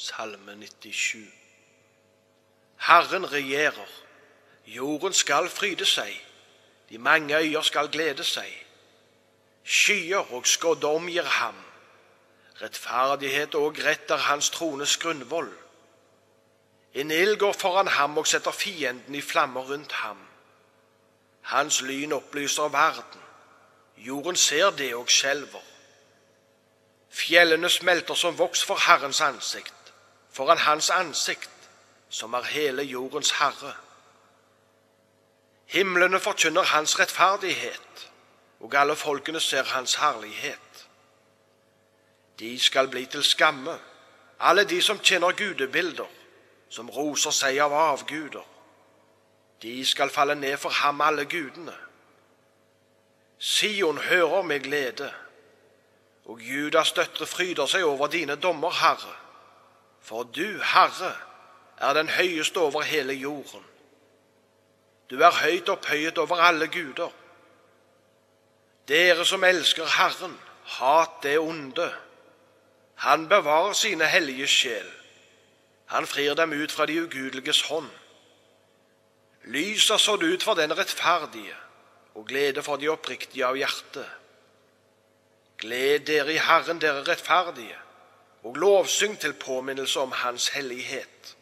Salme 97. Herren regjerer, jorden skal fryde seg, de mange øyer skal glede seg. Skyer og skodd omgir ham, rettferdighet og rett er hans trones grunnvoll. En ild går foran ham og setter fienden i flammer rundt ham. Hans lyn opplyser verden, jorden ser det og skjelver. Fjellene smelter som voks for Herrens ansikt, foran Hans ansikt, som er hele jordens herre. Himlene forkynner Hans rettferdighet, og alle folkene ser Hans herlighet. De skal bli til skamme, alle de som tjener gudebilder, som roser seg av avguder. De skal falle ned for ham, alle gudene. Sion hører med glede, og Judas døtre fryder seg over dine dommer, Herre. For du, Herre, er den høyeste over hele jorden. Du er høyt opphøyet over alle guder. Dere som elsker Herren, hat det onde. Han bevarer sine hellige sjel. Han frir dem ut fra de ugudeliges hånd. Lys er sådd ut for den rettferdige, og glede for de oppriktige av hjerte. Gled dere i Herren, dere rettferdige, og lovsyng til påminnelse om Hans hellighet.